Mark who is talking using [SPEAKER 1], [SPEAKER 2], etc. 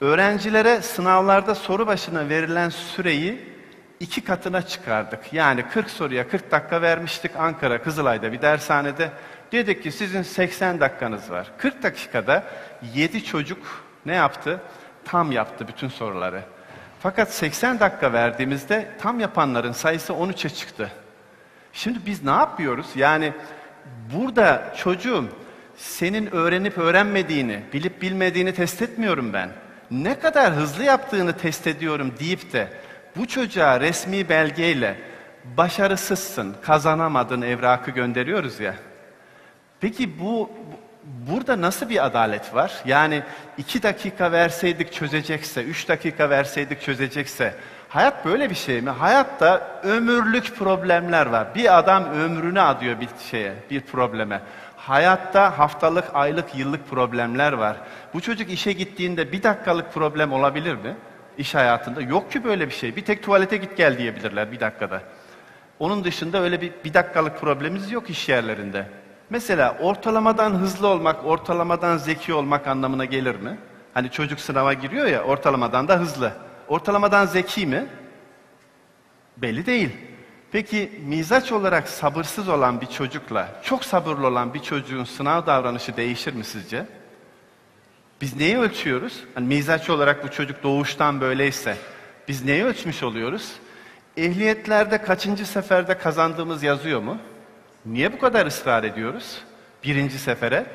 [SPEAKER 1] Öğrencilere sınavlarda soru başına verilen süreyi iki katına çıkardık. Yani 40 soruya 40 dakika vermiştik Ankara Kızılay'da bir dershanede. Dedik ki sizin 80 dakikanız var. 40 dakikada 7 çocuk ne yaptı? Tam yaptı bütün soruları. Fakat 80 dakika verdiğimizde tam yapanların sayısı 13'e çıktı. Şimdi biz ne yapıyoruz? Yani burada çocuğum senin öğrenip öğrenmediğini, bilip bilmediğini test etmiyorum ben. Ne kadar hızlı yaptığını test ediyorum deyip de bu çocuğa resmi belgeyle başarısızsın, kazanamadın evrakı gönderiyoruz ya. Peki bu burada nasıl bir adalet var? Yani iki dakika verseydik çözecekse, üç dakika verseydik çözecekse, hayat böyle bir şey mi? Hayatta ömürlük problemler var. Bir adam ömrünü adıyor bir şeye, bir probleme. Hayatta haftalık, aylık, yıllık problemler var. Bu çocuk işe gittiğinde bir dakikalık problem olabilir mi? İş hayatında. Yok ki böyle bir şey. Bir tek tuvalete git gel diyebilirler bir dakikada. Onun dışında öyle bir, bir dakikalık problemimiz yok iş yerlerinde. Mesela ortalamadan hızlı olmak, ortalamadan zeki olmak anlamına gelir mi? Hani çocuk sınava giriyor ya, ortalamadan da hızlı. Ortalamadan zeki mi? Belli değil. Peki mizaç olarak sabırsız olan bir çocukla çok sabırlı olan bir çocuğun sınav davranışı değişir mi sizce? Biz neyi ölçüyoruz? Hani mizaç olarak bu çocuk doğuştan böyleyse biz neyi ölçmüş oluyoruz? Ehliyetlerde kaçıncı seferde kazandığımız yazıyor mu? Niye bu kadar ısrar ediyoruz? Birinci sefere.